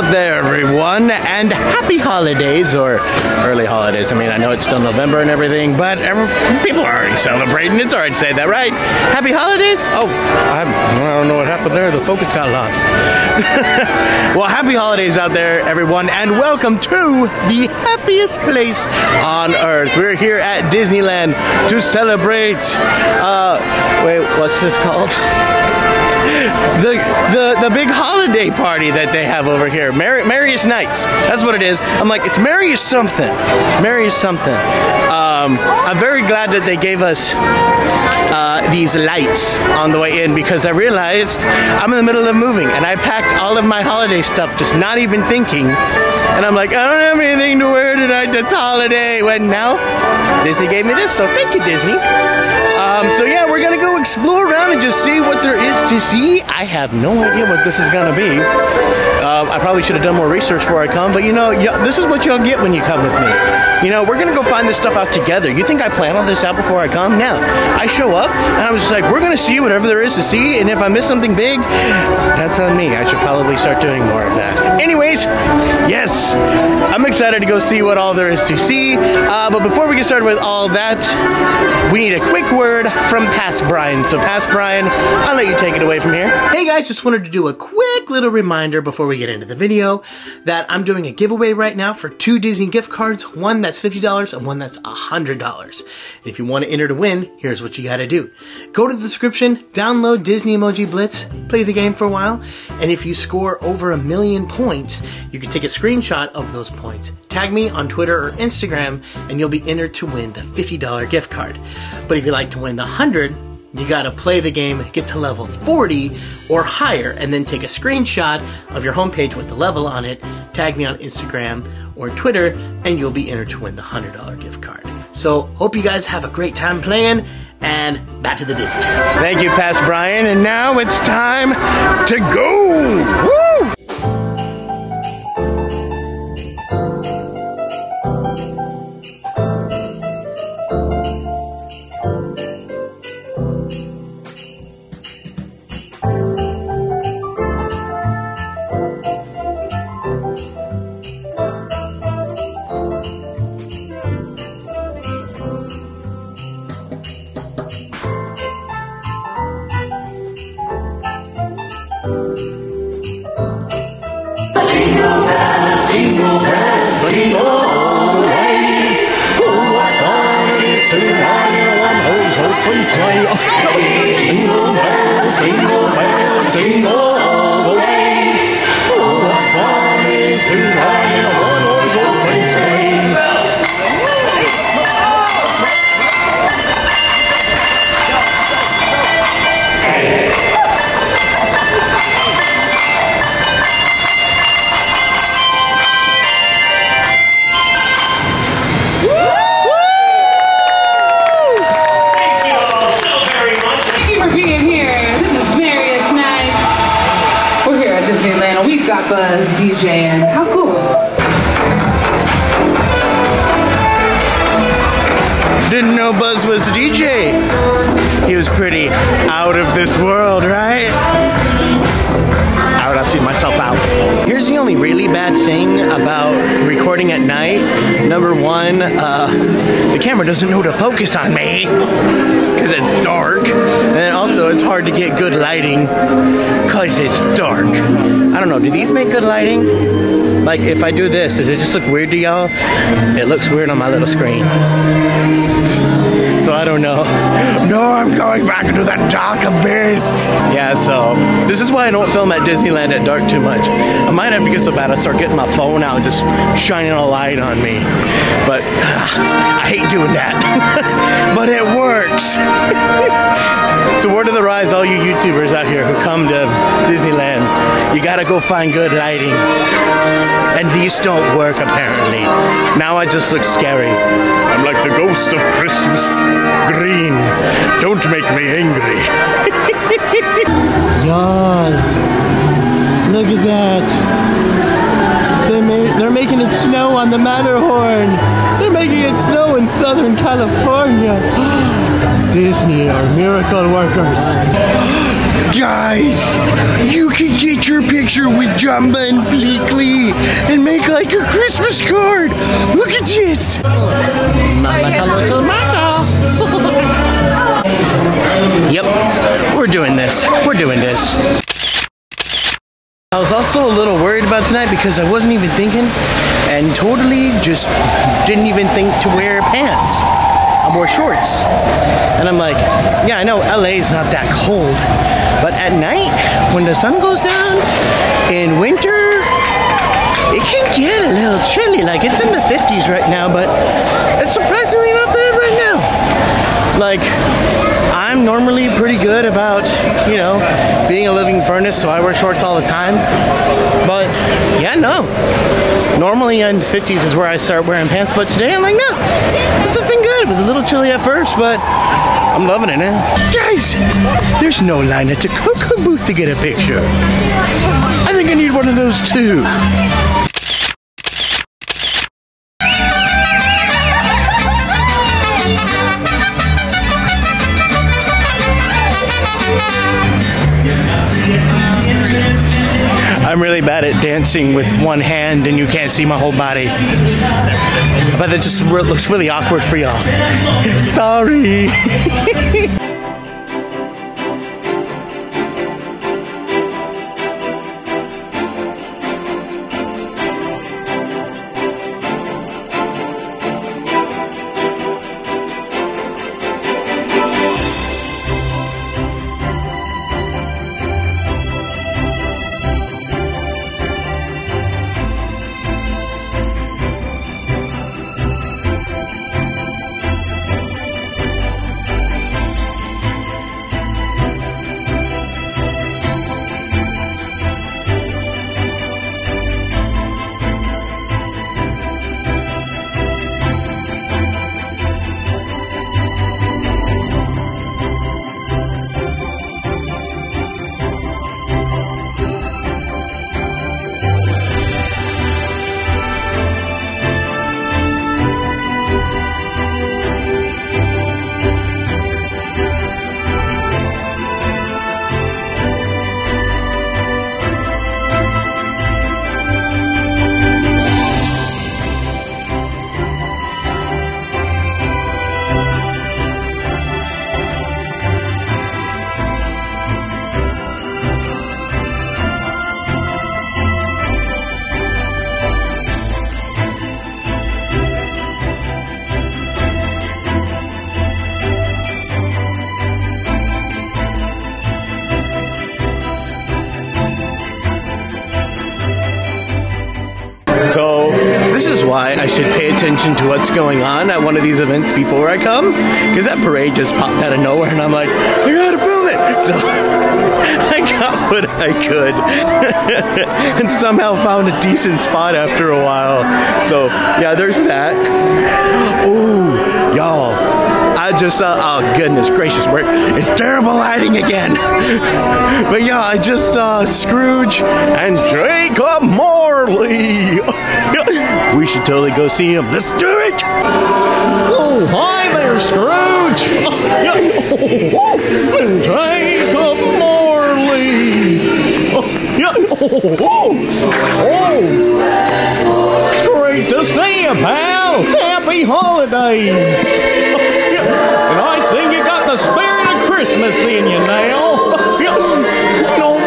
out there, everyone, and happy holidays or early holidays. I mean, I know it's still November and everything, but every, people are already celebrating. It's alright to say that, right? Happy holidays? Oh, I'm, I don't know what happened there. The focus got lost. well, happy holidays out there, everyone, and welcome to the happiest place on earth. We're here at Disneyland to celebrate. Uh, wait, what's this called? the the the big holiday party that they have over here. Merry, Merriest Nites. That's what it is. I'm like, it's Merriest something. Merriest something. Um, I'm very glad that they gave us uh, these lights on the way in because I realized I'm in the middle of moving and I packed all of my holiday stuff just not even thinking. And I'm like, I don't have anything to wear tonight. It's holiday. When now Disney gave me this, so thank you, Disney. Um, so yeah, we're gonna go explore around and just see what there is to see. I have no idea what this is gonna be. Um, I probably should have done more research before I come, but you know, this is what y'all get when you come with me. You know, we're gonna go find this stuff out together. You think I plan all this out before I come? No. I show up and I'm just like, we're gonna see whatever there is to see, and if I miss something big, that's on me. I should probably start doing more of that. Anyways, yes, I'm excited to go see what all there is to see. Uh, but before we get started with all that, we need a quick word from Past Brian. So, Past Brian, I'll let you take it away from here. Hey guys, just wanted to do a quick little reminder before we get into the video that I'm doing a giveaway right now for two Disney gift cards, one that's $50 and one that's $100. If you want to enter to win, here's what you gotta do. Go to the description, download Disney Emoji Blitz, play the game for a while, and if you score over a million points, you can take a screenshot of those points. Tag me on Twitter or Instagram, and you'll be entered to win the $50 gift card. But if you'd like to win the 100 you gotta play the game, get to level 40 or higher, and then take a screenshot of your homepage with the level on it, tag me on Instagram or Twitter, and you'll be entered to win the $100 gift card. So, hope you guys have a great time playing, and back to the Disney. Thank you, Past Brian, and now it's time to go! Woo! Buzz DJing. How cool. Didn't know Buzz was a DJ. He was pretty out of this world, right? I would have seen myself out. Here's the only really bad thing about recording at night. Number one, uh, the camera doesn't know to focus on me because it's dark, it's hard to get good lighting because it's dark. I don't know. Do these make good lighting? Like if I do this, does it just look weird to y'all? It looks weird on my little screen. So I don't know. No, I'm going back into that dark abyss. Yeah, so this is why I don't film at Disneyland at dark too much. I might have to get so bad I start getting my phone out and just shining a light on me. But ah, I hate doing that. but it works. so word of the rise, all you YouTubers out here who come to Disneyland, you gotta go find good lighting. And these don't work apparently. Now I just look scary. I'm like the ghost of Christmas green. Don't make me angry. Y'all, look at that. They made, they're making it snow on the Matterhorn. They're making it snow in Southern California. Disney are miracle workers. Guys, you can get your picture with Jumba and Pleakley and make like a Christmas card. Look at this. Not like a little Yep, we're doing this. We're doing this. I was also a little worried about tonight because I wasn't even thinking and totally just didn't even think to wear pants. I wore shorts. And I'm like, yeah, I know LA is not that cold, but at night when the sun goes down in winter, it can get a little chilly. Like it's in the 50s right now, but it's surprisingly not bad right now. Like I'm normally pretty good about, you know, being a living furnace, so I wear shorts all the time. But yeah, no. Normally in the 50s is where I start wearing pants, but today I'm like, no, this has been good. It was a little chilly at first, but I'm loving it now. Guys, there's no line at the Cocoa booth to get a picture. I think I need one of those too. I'm really bad at dancing with one hand and you can't see my whole body. But that just looks really awkward for y'all. Sorry. why I should pay attention to what's going on at one of these events before I come, because that parade just popped out of nowhere, and I'm like, I gotta film it. So I got what I could, and somehow found a decent spot after a while. So yeah, there's that. Ooh, y'all. I just saw, oh goodness gracious, we're in terrible lighting again. but yeah, I just saw Scrooge and Jacob Marley. we should totally go see him. Let's do it. Oh, hi there, Scrooge. Marley. Yeah. Oh, oh. It's great to see you, pal. Happy holidays. And I see you got the spirit of Christmas in you now.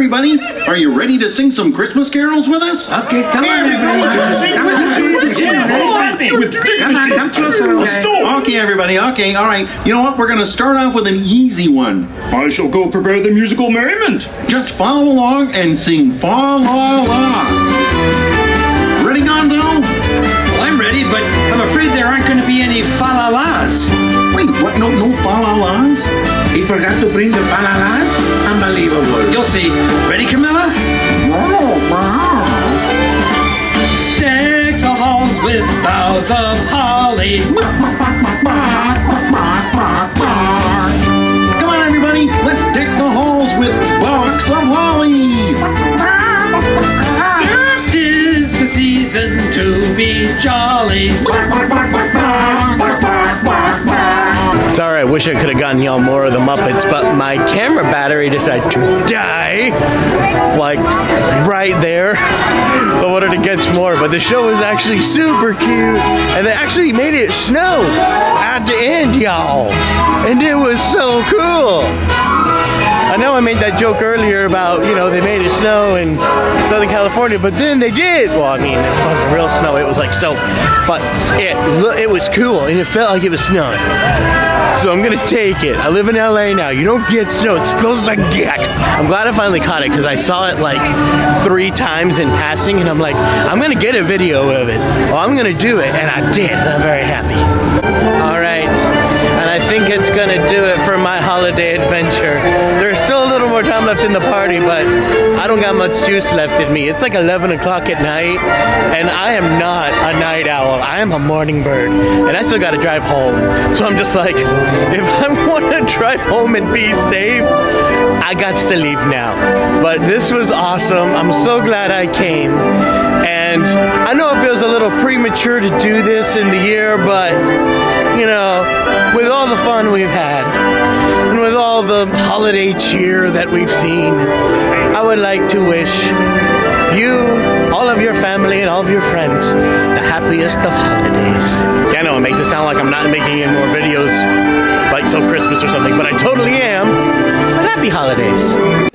everybody, are you ready to sing some Christmas carols with us? Okay, come on, Come on, come to us. Okay. okay, everybody. Okay, all right. You know what? We're going to start off with an easy one. I shall go prepare the musical merriment. Just follow along and sing fa la la. Ready, Gonzo? Well, I'm ready, but I'm afraid there aren't going to be any fa-la-las. Wait, what? No, no fa la las? He forgot to bring the fa-la-las? Unbelievable. You'll see. Ready, Camilla? Wow! Decorate the halls with boughs of holly. Come on, everybody, let's deck the halls with box of holly. Tis the season to be jolly. Sorry, I wish I could have gotten y'all more of the Muppets, but my camera battery decided to die, like right there. So I wanted to get some more, but the show was actually super cute, and they actually made it snow at the end, y'all, and it was so cool. I know I made that joke earlier about, you know, they made it snow in Southern California, but then they did. Well, I mean, it wasn't real snow, it was like so, but it, it was cool, and it felt like it was snowing. So I'm gonna take it. I live in LA now. You don't get snow. It's as close as I get. I'm glad I finally caught it because I saw it like three times in passing, and I'm like, I'm gonna get a video of it. Well, I'm gonna do it, and I did. And I'm very happy. All right, and I think it's gonna do it for my holiday adventure. There's still a little more time left in the party, but I don't got much juice left in me. It's like 11 o'clock at night, and I am not a night owl. I am a morning bird, and I still got to drive home. So I'm just like, if I want to drive home and be safe, I got to leave now. But this was awesome. I'm so glad I came. And I know it feels a little premature to do this in the year, but you know, with all the fun we've had all the holiday cheer that we've seen, I would like to wish you, all of your family, and all of your friends the happiest of holidays. Yeah, I know it makes it sound like I'm not making any more videos like till Christmas or something, but I totally am. But happy holidays.